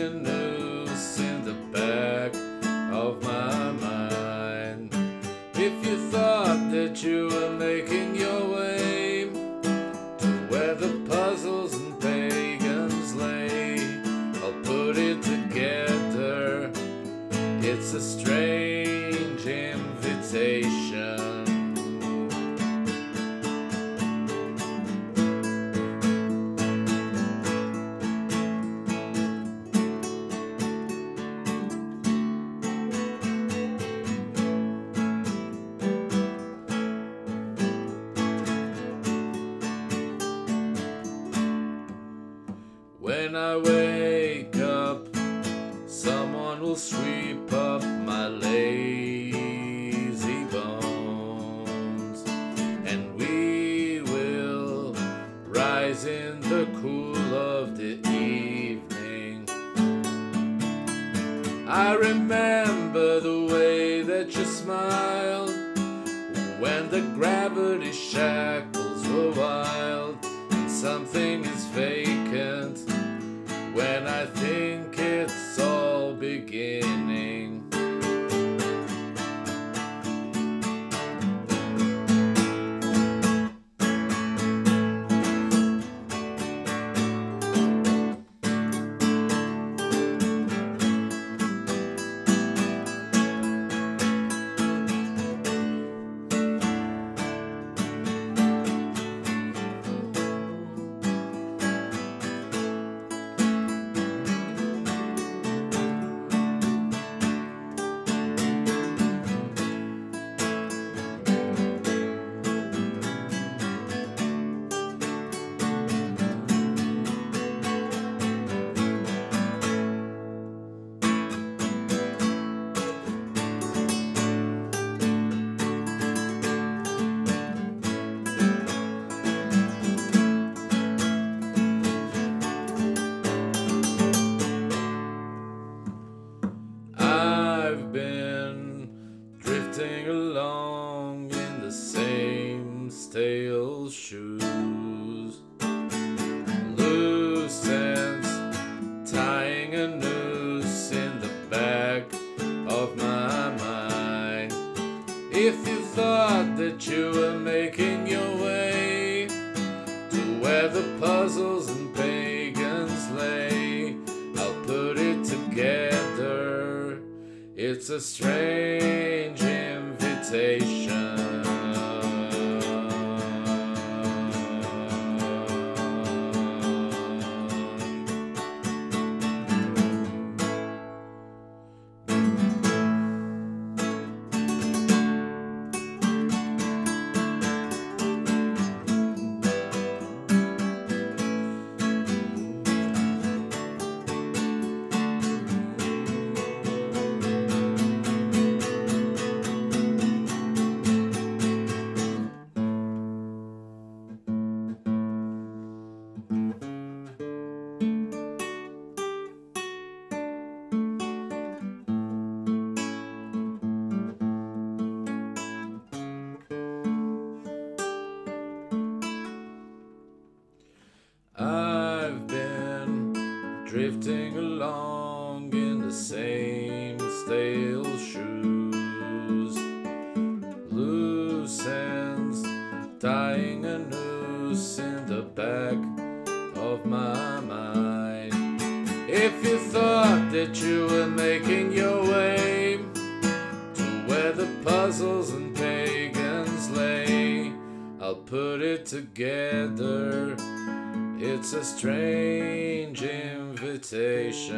a noose in the back of my mind. If you thought that you were making your way to where the puzzles and pagans lay, I'll put it together. It's a strange invitation. When I wake up, someone will sweep up my lazy bones, and we will rise in the cool of the evening. I remember the way that you smiled when the gravity shackles were wild and something is vacant all that you were making your way to where the puzzles and pagans lay, I'll put it together. It's a strange invitation. Drifting along in the same stale shoes. Loose ends tying a noose in the back of my mind. If you thought that you were making your way to where the puzzles and pagans lay, I'll put it together. It's a strange invitation.